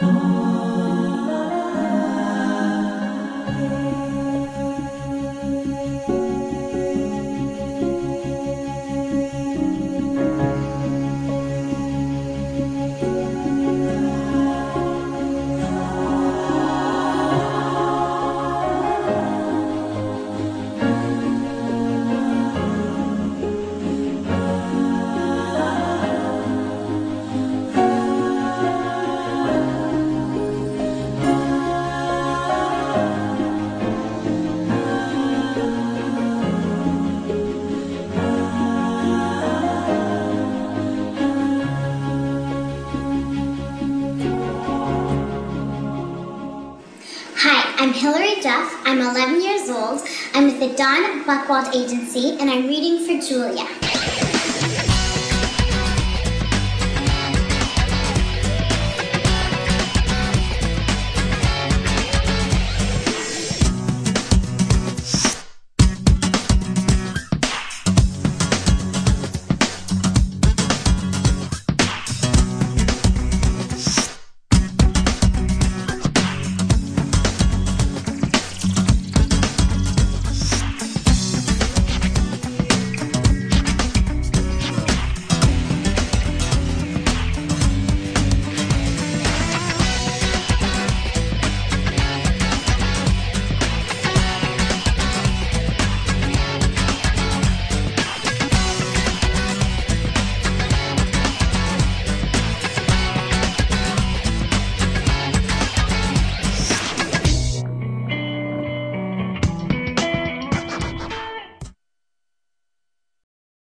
Oh. Hi, I'm Hilary Duff. I'm 11 years old. I'm with the Don Buchwald Agency, and I'm reading for Julia.